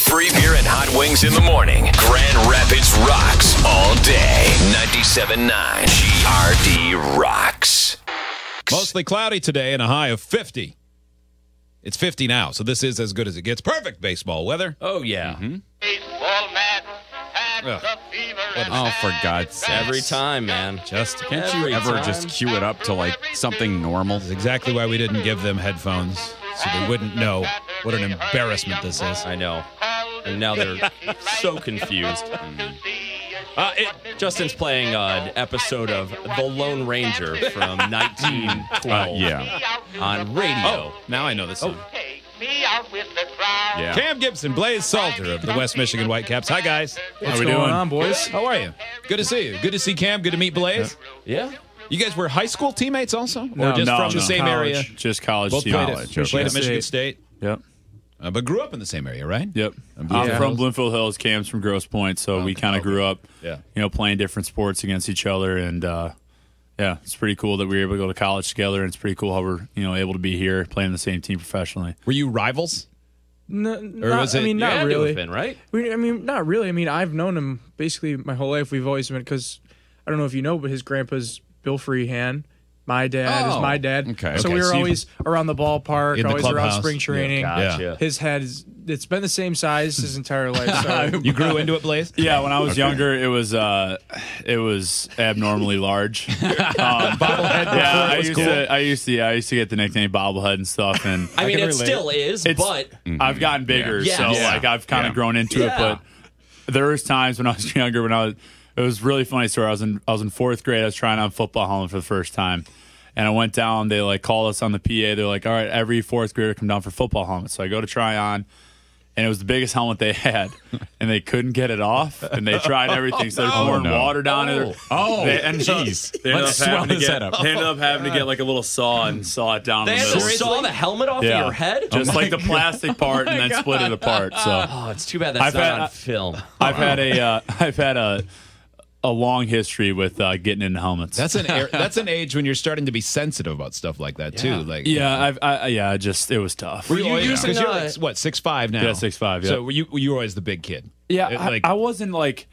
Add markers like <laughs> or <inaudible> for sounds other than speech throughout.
Free beer and hot wings in the morning. Grand Rapids rocks all day. 97.9 GRD rocks. Mostly cloudy today and a high of 50. It's 50 now, so this is as good as it gets. Perfect baseball weather. Oh yeah. Mm-hmm. Baseball man had Ugh. the fever and Oh, for God's sake. Every time, man. Just Can't you ever time. just cue it up to like something normal? That's exactly why we didn't give them headphones, so they wouldn't know what an embarrassment this is. I know. And now they're so confused. Uh, it, Justin's playing uh, an episode of The Lone Ranger from <laughs> 1912 Uh, yeah. on radio. Oh, now I know this song. take me out with the crowd. Yeah. Cam Gibson, Blaise Salter of the West Michigan Whitecaps. Hi, guys. How are we doing? on, boys? How are you? Good to see you. Good to see Cam. Good to meet Blaise. Yeah. You guys were high school teammates also? No, or just no, from no. the same College. area? Just college Both team. played at, College, played at. Michigan State, Yep. uh, but grew up in the same area, right? Yep. I'm Yeah. from Bloomfield Hills. Cam's from Grosse Pointe, so we kind of okay. grew up, Yeah. you know, playing different sports against each other, and uh, yeah, it's pretty cool that we were able to go to college together, and it's pretty cool how we're you know able to be here playing the same team professionally. Were you rivals? No, Or not, was I mean, not had really. been, right? We, I mean, not really. I mean, I've known him basically my whole life. We've always been because I don't know if you know, but his grandpa's Bill Freehan. My dad Oh, is my dad. okay. So Okay, we were so always around the ballpark, In the always around spring training. Gotcha. His head is it's been the same size his entire life. So <laughs> You grew <laughs> into it, Blaise? Yeah, when I was younger, it was uh, it was abnormally large. <laughs> Um, Bobblehead yeah, I used cool. to I used to yeah, I used to get the nickname bobblehead and stuff, and I mean, can it relate. still is, it's but I've gotten bigger, Yeah. so Yeah. like I've kind of Yeah. grown into Yeah. it. But there was times when I was younger when I was it was a really funny story. I was in I was in fourth grade. I was trying on football helmet for the first time. And I went down. They like called us on the PA. They're like, "All right, every fourth grader come down for football helmet." So I go to try on, and it was the biggest helmet they <laughs> had, and they couldn't get it off. And they tried <laughs> everything, so they're pouring no. water down it. Oh, They, and jeez. <laughs> They ended, up Let's having swell to get, head up. they ended up having to get like a little saw and saw it down they the had to saw the helmet off Yeah. of your head. Just like the plastic part and then split it apart. So oh, it's too bad that's I've not had- on film. I've had a uh, I've had a a long history with uh, getting into helmets. That's an er- <laughs> that's an age when you're starting to be sensitive about stuff like that too. Like yeah, I've I, yeah, just it was tough. Were you you always, using, because you're like, what six five now? Yeah, 6'5", yeah. So were you you were always the big kid. yeah, It, I, I wasn't like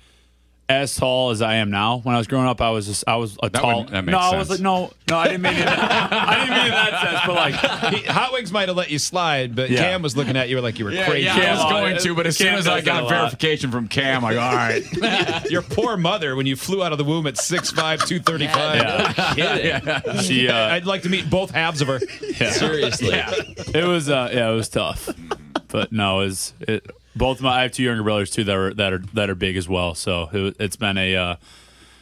as tall as I am now. When I was growing up, I was just I was a tall. would- that makes no, I was like no, no, I didn't mean it. I didn't mean it in that sense, but like he, Hot Wings might have let you slide, but Yeah. Cam was looking at you like you were crazy. Yeah, I Cam, was uh, going to, but as soon as I does that a got verification from Cam, I go, all right. <laughs> Your poor mother when you flew out of the womb at 6'5", <laughs> 235. yeah, Kidding. she uh, I'd like to meet both halves of her. Seriously. it was uh yeah, it was tough. But no, it was it both my I have two younger brothers too that are that are that are big as well. So it, it's been a uh,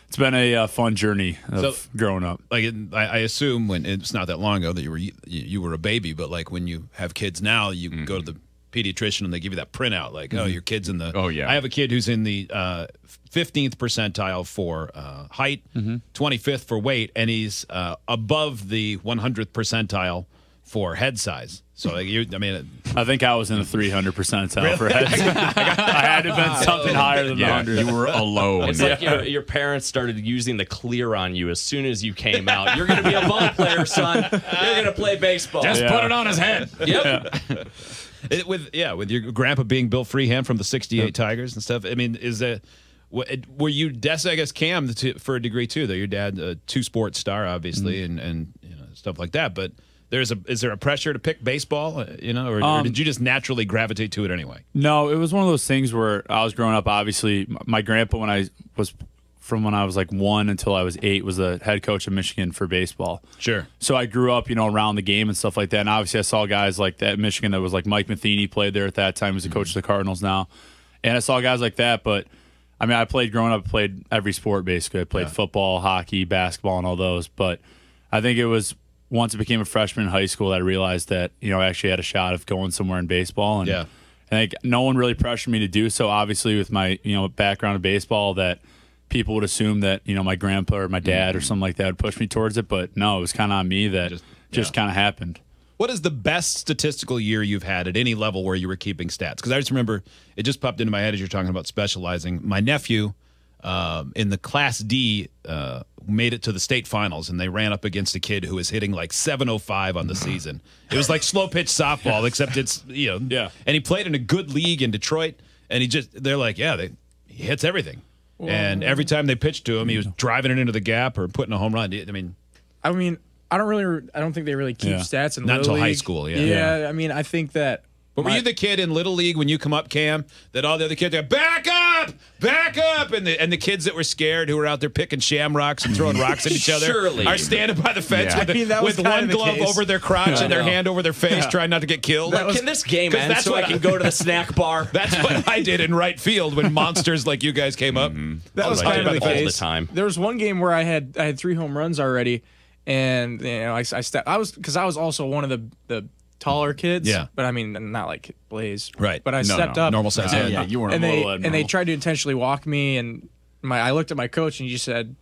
it's been a uh, fun journey of So- growing up. Like it, I, I assume when it's not that long ago that you were you, you were a baby, but like when you have kids now, you go to the pediatrician and they give you that printout, like oh your kid's in the. Oh, yeah. I have a kid who's in the uh, fifteenth percentile for uh, height, 25th for weight, and he's uh, above the one hundredth percentile for head size. So like you, I mean, I think I was in the 300 percentile for heads. <laughs> I had to have been something higher than the Yeah, 100. you were alone. It's like your, your parents started using the clear on you as soon as you came out. You're going to be a ball player, son. You're going to play baseball. Just Yeah. put it on his head. yep. <laughs> It, with yeah, with your grandpa being Bill Freehan from the '68 Tigers and stuff. I mean, is that were you? That's I guess Cam to, for a degree too. Though your dad, a two sports star, obviously, mm-hmm. and and you know stuff like that. But there's a is there a pressure to pick baseball? uh, You know, or, or did you just naturally gravitate to it anyway? No, it was one of those things where I was growing up. Obviously, my grandpa, when I was from when I was like one until I was eight, was the head coach of Michigan for baseball. Sure. So I grew up, you know, around the game and stuff like that. And obviously, I saw guys like that Michigan that was like Mike Matheny played there at that time. He's the coach of the Cardinals now, and I saw guys like that. But I mean, I played growing up, played every sport basically. I played football, hockey, basketball, and all those. But I think it was once I became a freshman in high school I realized that you know I actually had a shot of going somewhere in baseball. And Yeah. I think no one really pressured me to do so. Obviously, with my you know background in baseball, that people would assume that you know my grandpa or my dad or mm-hmm. something like that would push me towards it. But no, it was kind of on me that Just- just, yeah. kind of happened. What is the best statistical year you've had at any level where you were keeping stats? Because I just remember it just popped into my head as you're talking about specializing. My nephew um, in the Class D uh, made it to the state finals, and they ran up against a kid who was hitting like 705 on the season. It was like slow pitch softball, except it's you know Yeah. And he played in a good league in Detroit, and he just they're like, yeah, they, he hits everything. And every time they pitched to him, he was driving it into the gap or putting a home run. I mean, I mean, I don't really, I don't think they really keep Yeah. stats in Not until high school, yeah. yeah. I mean, I think that. But were you the kid in Little League when you come up, Cam, that all the other kids are back up, back up, and the and the kids that were scared who were out there picking shamrocks and throwing <laughs> rocks at each other Surely. are standing by the fence Yeah. with, I mean, that with one glove case. over their crotch and their hand over their face, trying not to get killed. Like, can this game end that's so I can go to the snack bar? <laughs> That's what I did in right field when monsters like you guys came up. Mm-hmm. That was kind of the case. all the case. time. There was one game where I had I had three home runs already, and you know I, I stepped. I was because I was also one of the the taller kids. Yeah. but I mean not like Blaise. Right. But I No, stepped no, up. normal size Yeah, head. yeah, you weren't and a they little and they tried to intentionally walk me, and my I looked at my coach and you said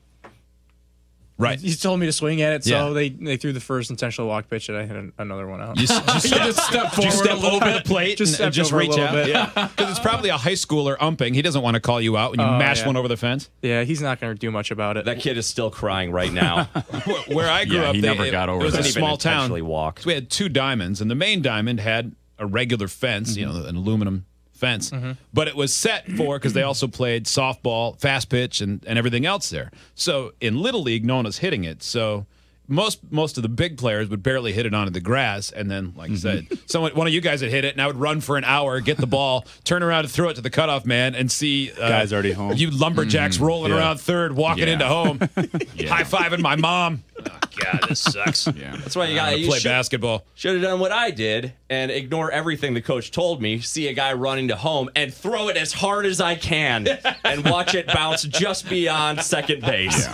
Right. he told me to swing at it. So Yeah. they they threw the first intentional walk pitch, and I hit an, another one out. You, s- <laughs> just step, step Did you forward step a little over bit. the plate Just and, and just over a reach little out? bit. Yeah, <laughs> because it's probably a high schooler umping. He doesn't want to call you out when you Oh, mash yeah. one over the fence. yeah, he's not going to do much about it. That kid is still crying right now. <laughs> Where I grew Yeah, up, he they- never it, got over it was that. a small town. walk. So we had two diamonds, and the main diamond had a regular fence, you know, an aluminum fence, mm-hmm. but it was set for because they also played softball, fast pitch, and, and everything else there. So in little league, no one was hitting it. So most most of the big players would barely hit it onto the grass, and then, like I said, mm-hmm. someone one of you guys would hit it, and I would run for an hour, get the ball, turn around and throw it to the cutoff man, and see uh, Guys already home. You lumberjacks mm-hmm. rolling Yeah. around third, walking Yeah. into home, <laughs> Yeah. high fiving my mom. <laughs> God, this sucks. <laughs> Yeah. That's why you I'm got gonna you play should, basketball. should have done what I did and ignore everything the coach told me. See a guy running to home and throw it as hard as I can <laughs> and watch it bounce just beyond second base.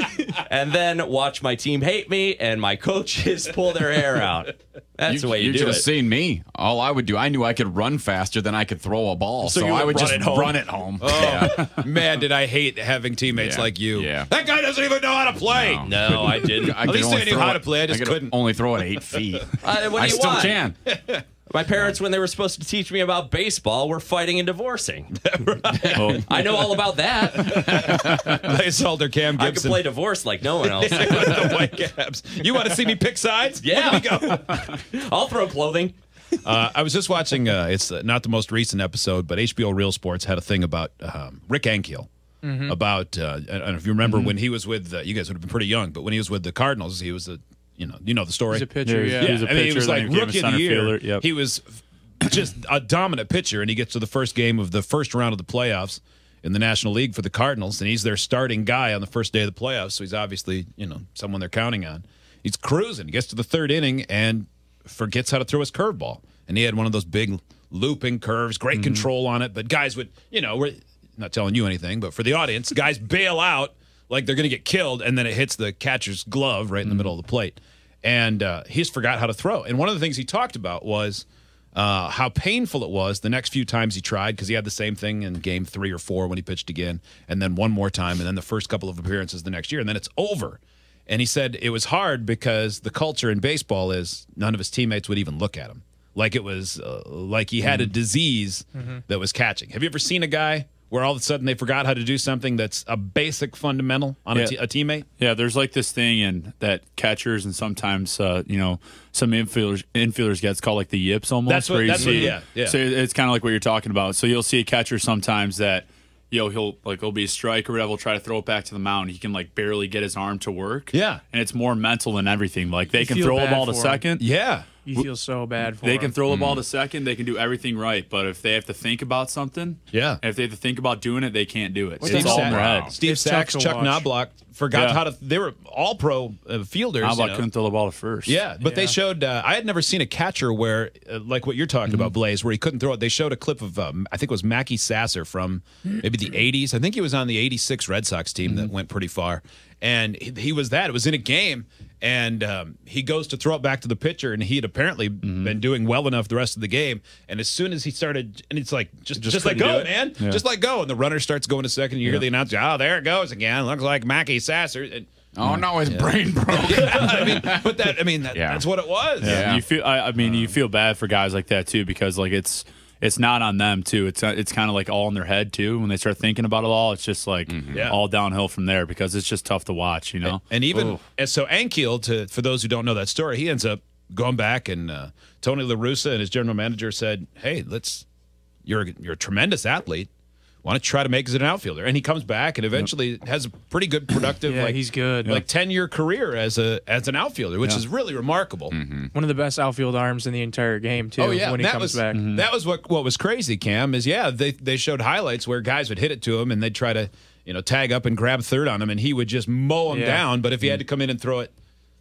<laughs> and then watch my team hate me and my coaches pull their hair out. That's You, the way you, you do should it. have seen me. All I would do, I knew I could run faster than I could throw a ball, So so, I would run just it run it home. Oh, <laughs> man, did I hate having teammates Yeah. like you. Yeah. That guy doesn't even know how to play. No. no, I didn't. I At least I knew how it- to play, I just could couldn't. only throw it eight feet. Uh, <laughs> I still want? can. <laughs> My parents, when they were supposed to teach me about baseball, were fighting and divorcing. <laughs> Oh, I know all about that. <laughs> They sold their Cam I could play divorce like no one else. <laughs> the Whitecaps. You want to see me pick sides? Yeah. Look at me go. I'll throw clothing. Uh, I was just watching. Uh, it's uh, not the most recent episode, but HBO Real Sports had a thing about um, Rick Ankiel. About uh, I don't know if you remember when he was with uh, you guys would have been pretty young, but when he was with the Cardinals, he was a you know you know the story. He's a pitcher. Yeah, Yeah, he's- He was a I mean, he pitcher, was like he became a rookie of the year. yep. He was <clears throat> just a dominant pitcher, and he gets to the first game of the first round of the playoffs in the National League for the Cardinals, and he's their starting guy on the first day of the playoffs. So he's obviously you know someone they're counting on. He's cruising. He gets to the third inning and forgets how to throw his curveball, and he had one of those big looping curves, great mm-hmm. control on it. But guys would you know we're not telling you anything, but for the audience, guys bail out like they're going to get killed, and then it hits the catcher's glove right in the middle of the plate and uh, he's forgot how to throw. And one of the things he talked about was uh, how painful it was the next few times he tried because he had the same thing in game three or four when he pitched again, and then one more time, and then the first couple of appearances the next year, and then it's over. And he said it was hard because the culture in baseball is none of his teammates would even look at him. Like it was uh, like he had a disease that was catching. Have you ever seen a guy where all of a sudden they forgot how to do something that's a basic fundamental on a Yeah. te- a teammate? Yeah, there's like this thing and that catchers and sometimes uh, you know some infielders infielders gets called like the yips almost. That's what- that's what- yeah, yeah. So it's kind of like what you're talking about. So you'll see a catcher sometimes that you know he'll like he'll be a strike or whatever, he'll try to throw it back to the mound. He can like barely get his arm to work. Yeah. and it's more mental than everything. Like they You can throw a ball to for 'em. second. Yeah. You feel so bad for They him. can throw the Mm. ball to second. They can do everything right. But if they have to think about something, Yeah. if they have to think about doing it, they can't do it. Steve it's all in their head. Steve It's tough Sax, to Chuck watch. Knoblauch forgot Yeah. how to. They were all pro uh, fielders. How you about know. couldn't throw the ball to first? Yeah, but they Yeah. showed. Uh, I had never seen a catcher where, uh, like what you're talking about, Blaise, where he couldn't throw it. They showed a clip of, um, I think it was Mackey Sasser from maybe the '80s. I think he was on the '86 Red Sox team that went pretty far, and he, he was that. It was in a game, and um, he goes to throw it back to the pitcher, and he had apparently been doing well enough the rest of the game. And as soon as he started, and it's like just just, like couldn't go, do it. man, just like go, and the runner starts going to second. And you hear the announcer, oh, there it goes again. Looks like Mackey Sasser. And, Oh no, his brain broke. <laughs> I mean, but that I mean that, Yeah. that's what it was. Yeah. Yeah. You feel I, I mean you feel bad for guys like that too because like it's it's not on them too. It's uh, it's kind of like all in their head too. When they start thinking about it all, it's just like Yeah. all downhill from there because it's just tough to watch. You know. And even and so Ankiel, to for those who don't know that story, he ends up going back and uh, Tony La Russa and his general manager said, "Hey, let's you're you're a tremendous athlete. Why don't try to make as an outfielder?" And he comes back and eventually has a pretty good productive, Yeah, like he's good. like ten year career as a as an outfielder, which is really remarkable. Mm-hmm. One of the best outfield arms in the entire game too. Oh yeah, when he comes was back. Mm-hmm. that was what what was crazy. Cam is yeah they they showed highlights where guys would hit it to him and they'd try to you know tag up and grab third on him and he would just mow him Yeah. down. But if he had mm-hmm. to come in and throw it.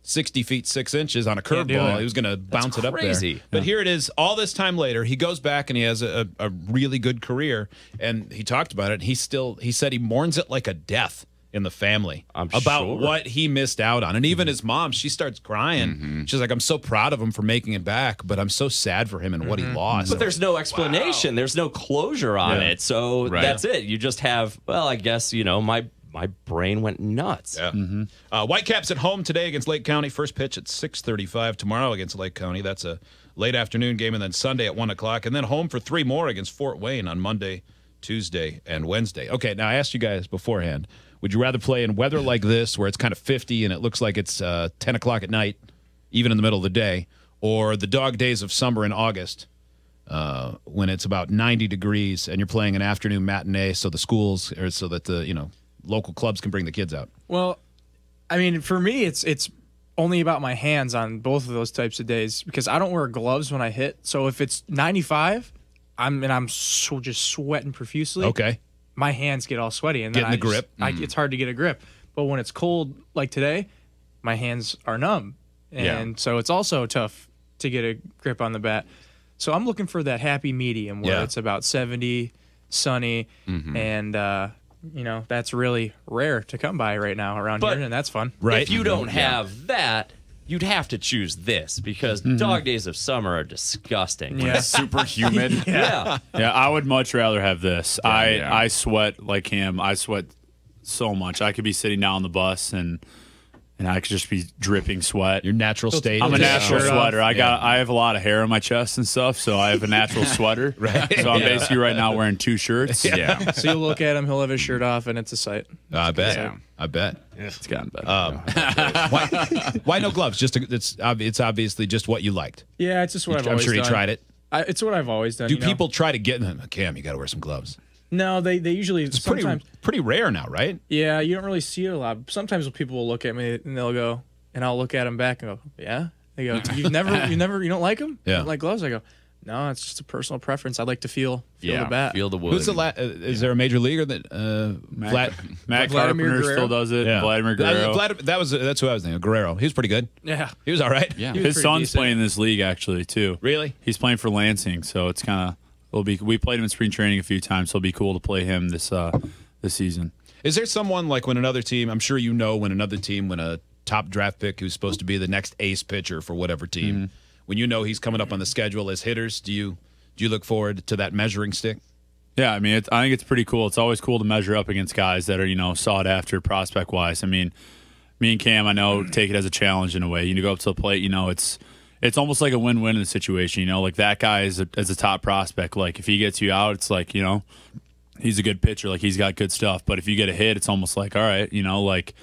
60 feet 6 inches on a Can't curveball. He was going to bounce it up crazy. there. But here it is, all this time later, he goes back and he has a, a really good career. And he talked about it. He still, he said he mourns it like a death in the family I'm about sure. what he missed out on. And even his mom, she starts crying. Mm-hmm. She's like, I'm so proud of him for making it back, but I'm so sad for him and what he lost. But there's no explanation. There's no closure on Yeah. it. So Right. that's it. You just have, well, I guess, you know, my my brain went nuts. Yeah. Uh, Whitecaps at home today against Lake County. First pitch at 6:35 tomorrow against Lake County. That's a late afternoon game, and then Sunday at one o'clock, and then home for three more against Fort Wayne on Monday, Tuesday, and Wednesday. Okay, now I asked you guys beforehand: Would you rather play in weather like this, where it's kind of 50 and it looks like it's uh, 10 o'clock at night, even in the middle of the day, or the dog days of summer in August? Uh, when it's about 90 degrees and you're playing an afternoon matinee, so the schools or so that the you know local clubs can bring the kids out. Well, I mean, for me, it's it's only about my hands on both of those types of days because I don't wear gloves when I hit. So if it's 95, I'm and I'm so just sweating profusely. Okay. my hands get all sweaty and then the I grip. Just, I, it's hard to get a grip. But when it's cold like today, my hands are numb, and so it's also tough to get a grip on the bat. So I'm looking for that happy medium where Yeah. it's about 70, sunny, and uh, you know that's really rare to come by right now around But- here, and that's fun. Right. If you mm-hmm. don't have that, you'd have to choose this because mm-hmm. dog days of summer are disgusting. Yeah. Super humid. <laughs> Yeah. Yeah, I would much rather have this. I yeah. I sweat like him. I sweat so much. I could be sitting down on the bus and and I could just be dripping sweat. Your natural state. I'm a natural shirt off. sweater. I got I have a lot of hair on my chest and stuff, so I have a natural <laughs> sweater. Right. So I'm Yeah. basically right now wearing two shirts. Yeah. <laughs> So you'll look at him, he'll have his shirt off, and it's a sight. I bet. Yeah. I bet. It's gotten better. Um, <laughs> why, why no gloves? Just to, it's it's obviously just what you liked. Yeah, it's just what I've I'm always sure you done. tried it. I, it's what I've always done. Do you know? people try to get them? Cam, you got to wear some gloves. No, they they usually It's pretty sometimes. pretty rare now, right? Yeah, you don't really see it a lot. Sometimes people will look at me and they'll go, and I'll look at them back and go, "Yeah." They go, <laughs> "You never, you never, you don't like them? Yeah. You don't like gloves?" I go, "No, it's just a personal preference. I like to feel feel yeah. the bat." Feel the wood. Who's the la- uh, is there a major leaguer that uh, Vlad? Matt Vladimir Carpenter Guerrero? still does it. Yeah. Vladimir Uh, Guerrero. Vlad- that was that's who I was thinking. Guerrero. He was pretty good. yeah. He was all right. Yeah. Was His son's decent. playing in this league actually too. Really? He's playing for Lansing, so it's kind of it'll be. We played him in spring training a few times, so it'll be cool to play him this uh this season. Is there someone like when another team? I'm sure you know when another team, when a top draft pick who's supposed to be the next ace pitcher for whatever team, Mm-hmm. when you know he's coming up on the schedule as hitters, do you do you look forward to that measuring stick? Yeah, I mean, it, I think it's pretty cool. It's always cool to measure up against guys that are you know sought after prospect wise. I mean, me and Cam, I know take it as a challenge in a way. You go up to the plate, you know, it's it's almost like a win win in the situation. You know, like that guy is a, is a top prospect. Like if he gets you out, it's like you know he's a good pitcher. Like he's got good stuff. But if you get a hit, it's almost like all right, you know, like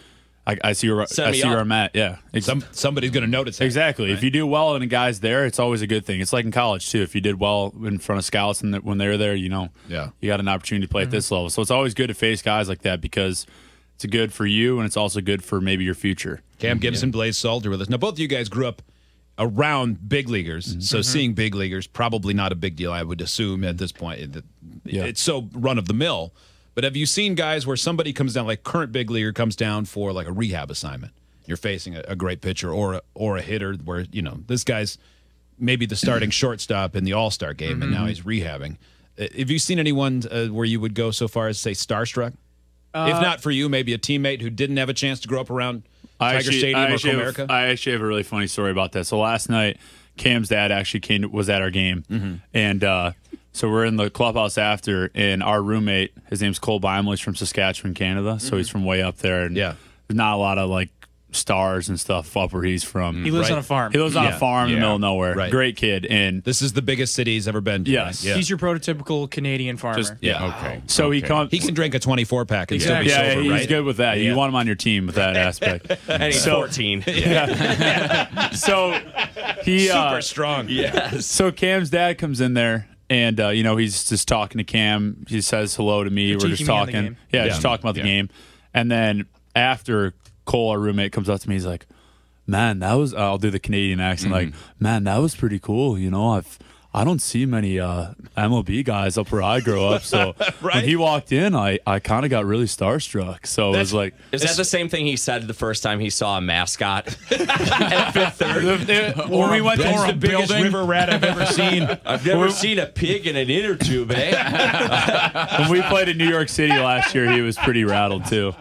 I, I see where I me see where up. I'm at. Yeah, Some somebody's going to notice. that. Exactly. If you do well and a guy's there, it's always a good thing. It's like in college too. If you did well in front of scouts and when they were there, you know, Yeah. you got an opportunity to play at this mm-hmm. level. So it's always good to face guys like that because it's good for you and it's also good for maybe your future. Cam mm-hmm. Gibson, Blaise Salter with us. Now, both of you guys grew up around big leaguers, so seeing big leaguers probably not a big deal. I would assume at this point, It- Yeah. it's so run of the mill. But have you seen guys where somebody comes down, like current big leaguer comes down for like a rehab assignment? You're facing a, a great pitcher or a, or a hitter where you know this guy's maybe the starting <clears throat> shortstop in the All Star game, and now he's rehabbing. Uh, Have you seen anyone uh, where you would go so far as say starstruck? if not for you, maybe a teammate who didn't have a chance to grow up around Tiger Stadium I or actually, Comerica. have, I actually have a really funny story about that. So last night, Cam's dad actually came to, was at our game, Mm-hmm. and uh, so we're in the clubhouse after, and our roommate, his name's Cole Beimel, he's from Saskatchewan, Canada, so he's from way up there, and Mm-hmm. Yeah. there's not a lot of like stars and stuff up where he's from. He lives Right. on a farm. He lives on Yeah. a farm in the middle of nowhere. Right. Great kid, and This is the biggest city he's ever been to. Yes. Yeah. He's your prototypical Canadian farmer. Just- yeah. Okay. so he okay. comes. He can drink a 24 pack and Exactly. still be yeah, sober, he's right? good with that. Yeah. You want him on your team with that <laughs> aspect. And he's So- 14. <laughs> so he uh, Super strong. yes. So Cam's dad comes in there, and uh, you know he's just talking to Cam. He says hello to me. We're just Critiquing me on the talking. Yeah, Yeah. just talking about the Yeah. game. And then after Cole, our roommate, comes up to me, he's like, "Man, that was." I'll do the Canadian accent. Like, mm-hmm. man, that was pretty cool. You know, I've. I don't see many uh, MLB guys up where I grow up. So <laughs> Right. when he walked in, I, I kind of got really starstruck. So it was like, Is that the same thing he said the first time he saw a mascot <laughs> at Fifth Third? when we went to That's the the biggest building, river rat I've ever seen. <laughs> I've never seen a pig in an inner tube, eh? when we played in New York City last year, he was pretty rattled too.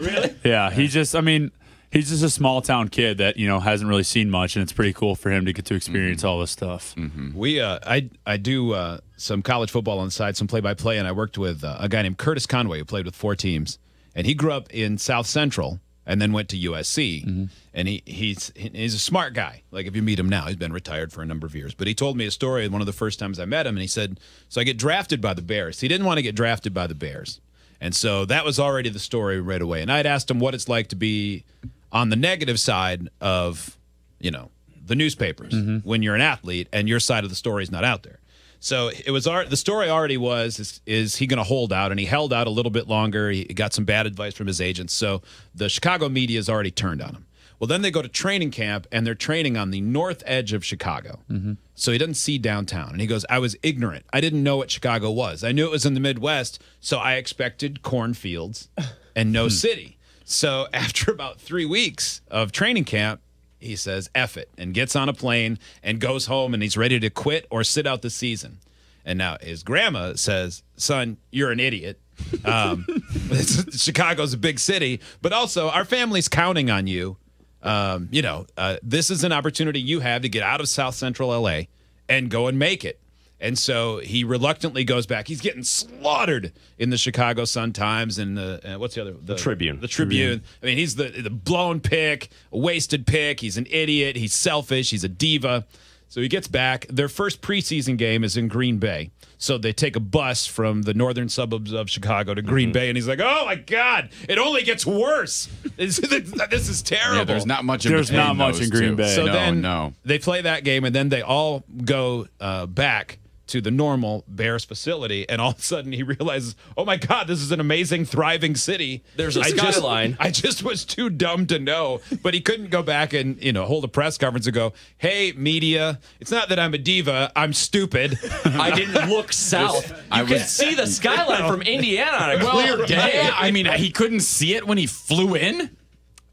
Really? Yeah. He just, I mean, he's just a small town kid that you know hasn't really seen much, and it's pretty cool for him to get to experience all this stuff. We, uh, I, I do uh, some college football on the side, some play-by-play, and I worked with uh, a guy named Curtis Conway who played with four teams, and he grew up in South Central and then went to USC. And he he's he's a smart guy. Like if you meet him now, he's been retired for a number of years. But he told me a story one of the first times I met him, and he said, "So I get drafted by the Bears. He didn't want to get drafted by the Bears." And so that was already the story right away. And I'd asked him what it's like to be on the negative side of, you know, the newspapers mm-hmm. when you're an athlete and your side of the story is not out there. So it was our, the story already was is, is he going to hold out and he held out a little bit longer. He got some bad advice from his agents. So the Chicago media has already turned on him. Well, then they go to training camp and they're training on the north edge of Chicago. Mm-hmm. So he doesn't see downtown. And he goes, I was ignorant. I didn't know what Chicago was. I knew it was in the Midwest. So I expected cornfields and no hmm. city. So <laughs> after about three weeks of training camp, he says, F it, and gets on a plane and goes home and he's ready to quit or sit out the season. And now his grandma says, Son, you're an idiot. Um, <laughs> Chicago's a big city, but also our family's counting on you. Um, you know, uh, this is an opportunity you have to get out of South Central LA and go and make it. And so he reluctantly goes back. He's getting slaughtered in the Chicago Sun Times and the uh, what's the other the, Tribune. The Tribune. I mean, he's the the blown pick, a wasted pick. He's an idiot. He's selfish. He's a diva. So he gets back. Their first preseason game is in Green Bay. So they take a bus from the northern suburbs of Chicago to Green Bay, and he's like, "Oh my God, it only gets worse. This, <laughs> this is terrible." Yeah, there's not much. In There's not much in Green two. Bay. So no, then no. they play that game, and then they all go uh, back to the normal Bears facility, and all of a sudden he realizes, oh my God, this is an amazing, thriving city. There's a I just- skyline. I just was too dumb to know, but he couldn't go back and you know hold a press conference and go, "Hey, media, it's not that I'm a diva, I'm stupid." <laughs> I didn't look south. You I can was- see the skyline from <laughs> Indiana on a Well, clear day. yeah, I mean, he couldn't see it when he flew in.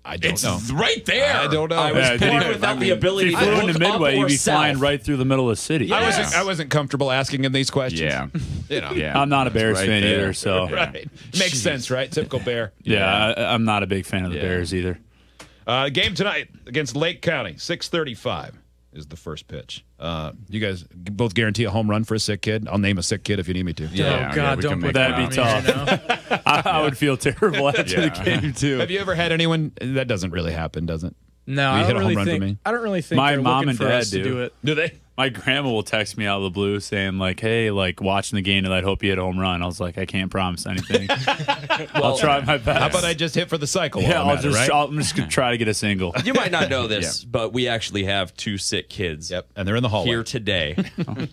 I don't It's know. right there. I don't know. I was Yeah, did born without I the mean, ability If to you flew look into Midway, you'd be south. flying right through the middle of the city. I wasn't. I wasn't comfortable asking him these questions. Yeah, <laughs> you know. yeah. I'm not a Bears Right fan there. either, so Right. Makes sense, right? Typical Bear. yeah, I, I'm not a big fan of the Yeah. Bears either. Uh, game tonight against Lake County, six thirty-five is the first pitch. Uh, you guys both guarantee a home run for a sick kid. I'll name a sick kid if you need me to. Oh Yeah, God, we don't put that That'd be me tough. right now. <laughs> I, I would feel terrible after Yeah. the game too. Have you ever had anyone that doesn't really happen, does it? No, I hit don't a home really run for think. me? I don't really think My mom and dad us do. do it. Do they? My grandma will text me out of the blue saying like, "Hey, like watching the game tonight. Hope you hit a home run." I was like, "I can't promise anything. <laughs> I'll try my best." How about I just hit for the cycle? Yeah, I'm I'll at it, just right? I'll, I'm just gonna <laughs> try to get a single. You might not know <laughs> this, but we actually have two sick kids. Yep, and they're in the hallway. Here today,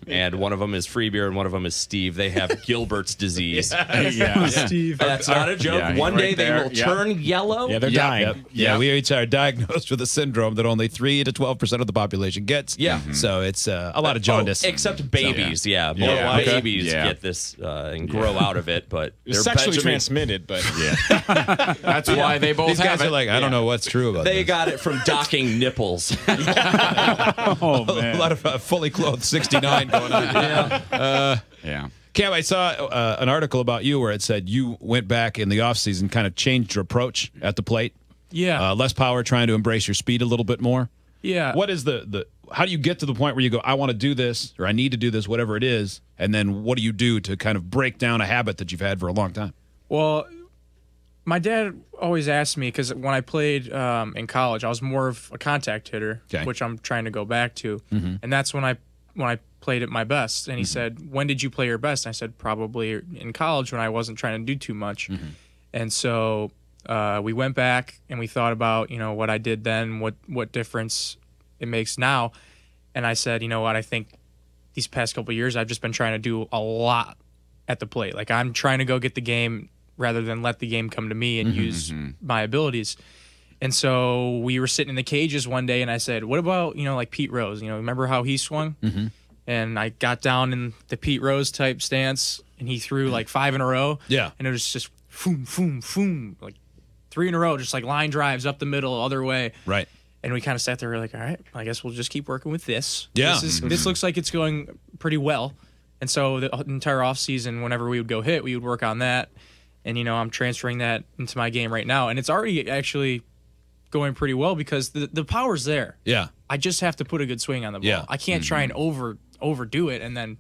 and one of them is Freebeer, and one of them is Steve. They have Gilbert's disease. yeah. Steve. That's not a joke. Yeah, one right day they will Yeah. turn yellow. Yeah, they're Yeah. dying. Yep. Yeah, we each are diagnosed with a syndrome that only three to twelve percent of the population gets. Yeah. so it's uh, a lot of jaundice. Oh, except babies, yeah. More Yeah. Okay. babies Yeah. get this uh, and grow out of it, <laughs> but It's they're sexually Benjamin- transmitted, but <laughs> yeah, That's why they both These guys have are it. like, I don't know what's true about They this. got it from docking <laughs> nipples. Oh man, a lot of uh, fully clothed 69 going on. Yeah. yeah. Cam, I saw uh, an article about you where it said you went back in the offseason, kind of changed your approach at the plate. Yeah. Uh, less power, trying to embrace your speed a little bit more. yeah. What is the, the how do you get to the point where you go, I want to do this or I need to do this, whatever it is, and then what do you do to kind of break down a habit that you've had for a long time? Well, my dad always asked me because when I played um, in college, I was more of a contact hitter, Okay. which I'm trying to go back to, and that's when I when I played at my best. And he said, "When did you play your best?" And I said, "Probably in college when I wasn't trying to do too much." And so uh, we went back and we thought about you know what I did then, what what difference it makes now, and I said, you know what, I think these past couple years I've just been trying to do a lot at the plate. Like I'm trying to go get the game rather than let the game come to me and mm-hmm, use mm-hmm. my abilities. And so we were sitting in the cages one day, and I said, "What about you know like Pete Rose? You know, remember how he swung?" Mm-hmm. And I got down in the Pete Rose type stance, and he threw like five in a row. Yeah. and it was just boom, boom, boom, like three in a row, just like line drives up the middle, other way. Right. And we kind of sat there, we are like, all right, I guess we'll just keep working with this. Yeah. This, is, this mm-hmm. looks like it's going pretty well. And so the uh, entire off season, whenever we would go hit, we would work on that. And, you know, I'm transferring that into my game right now. And it's already actually going pretty well because the, the power's there. Yeah. I just have to put a good swing on the ball. Yeah. I can't try mm-hmm. and over overdo it and then,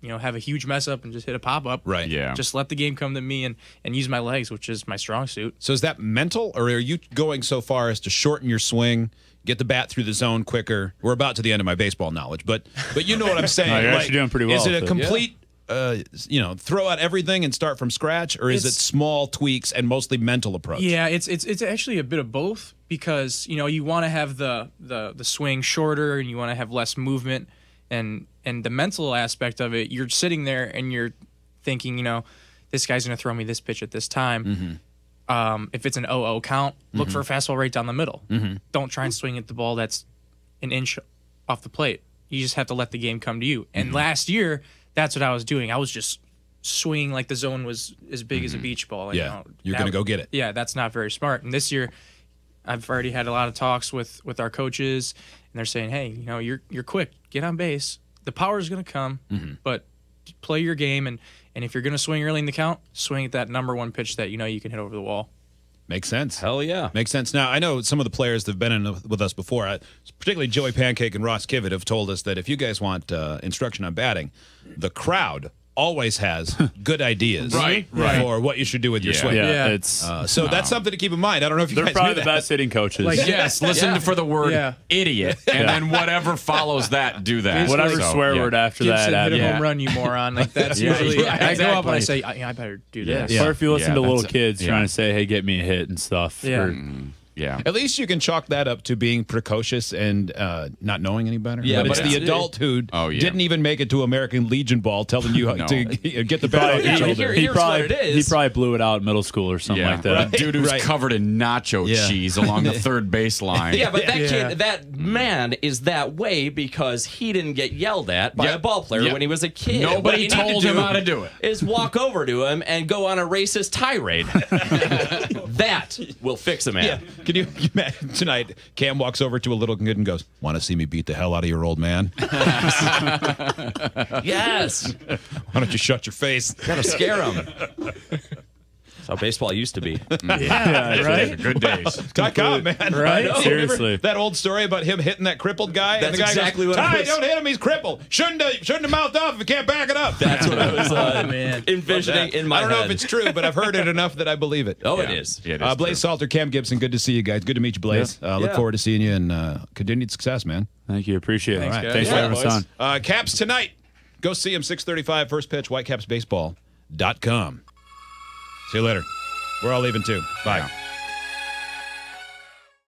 you know, have a huge mess up and just hit a pop up. Right. Yeah. Just let the game come to me and, and use my legs, which is my strong suit. So is that mental, or are you going so far as to shorten your swing, get the bat through the zone quicker? We're about to the end of my baseball knowledge, but but you know what I'm <laughs> saying. No, you're actually doing pretty well Is it a with it. complete, uh, you know, throw out everything and start from scratch, or is it small tweaks and mostly mental approach? Yeah, it's it's it's actually a bit of both because you know you want to have the the the swing shorter and you want to have less movement and and the mental aspect of it. You're sitting there and you're thinking, you know, this guy's gonna throw me this pitch at this time. Mm-hmm. Um, if it's an 0-0 count, look for a mm-hmm. fastball right down the middle. Mm-hmm. Don't try and swing at the ball that's an inch off the plate. You just have to let the game come to you. And last year, that's what I was doing. I was just swinging like the zone was as big as a beach ball. and, Yeah. you know, You're gonna go get it. Yeah, that's not very smart. And this year, I've already had a lot of talks with with our coaches, and they're saying, "Hey, you know, you're you're quick. Get on base. The power is going to come, Mm-hmm. but play your game. And and if you're going to swing early in the count, swing at that number one pitch that you know you can hit over the wall." Makes sense. Hell yeah. Makes sense. Now, I know some of the players that have been in with us before, uh, particularly Joey Pankake and Ross Kivett, have told us that if you guys want uh, instruction on batting, the crowd always has <laughs> good ideas Right, right. for what you should do with your Yeah. swing. Yeah, Yeah. it's Uh, so that's something to keep in mind. I don't know if you they're guys probably knew the that. best hitting coaches. Like, Yes, listen Yeah. for the word Yeah. idiot, <laughs> and then whatever follows that, do that. Whatever So, swear yeah. word after Gibson that. hit a yeah. home run, you moron! Like <laughs> that's Yeah, usually yeah, I, I go up and I say, I, I better do Yes. this. Or if you listen Yeah, to little kids trying to say, "Hey, get me a hit" and stuff. Yeah. or- Yeah. At least you can chalk that up to being precocious and uh, not knowing any better. Yeah, but it's but the it's- adult who Oh, yeah. didn't even make it to American Legion ball telling you how <laughs> No. to <laughs> get the bat Probably- out your Yeah, shoulder. here- he here's probably what it he probably blew it out in middle school or something Yeah, like that. A dude who's Right. covered in nacho Yeah. cheese along the <laughs> third baseline. Yeah, but that Yeah. kid, that man is that way because he didn't get yelled at by Yep. a ball player Yep. when he was a kid. Nobody he told to him how to do it. Is walk over to him and go on a racist tirade. that will fix a man. Can you, you imagine tonight? Cam walks over to a little kid and goes, "Want to see me beat the hell out of your old man? <laughs> Yes, Why don't you shut your face?" gotta scare him. That's how baseball used to be. <laughs> yeah, right. Good days. <laughs> Talk on, man. Right? Seriously. that old story about him hitting that crippled guy. and That's the guy exactly goes, what it Ty, was. don't hit him. He's crippled. Shouldn't have, shouldn't have mouthed off if he can't back it up. That's what I was uh, <laughs> man. envisioning in my I don't know if it's true, but I've heard it enough that I believe it. Oh, Yeah. it is. Yeah, it is Uh, Blaise true. Salter, Cam Gibson, good to see you guys. Good to meet you, Blaise. Uh, look Yeah. forward to seeing you and uh, continued success, man. Thank you. Appreciate it. Thanks, guys. Thanks for having us on. Uh, Caps tonight. Go see him, 635, first pitch, whitecapsbaseball.com. See you later. We're all leaving too. Bye. Yeah.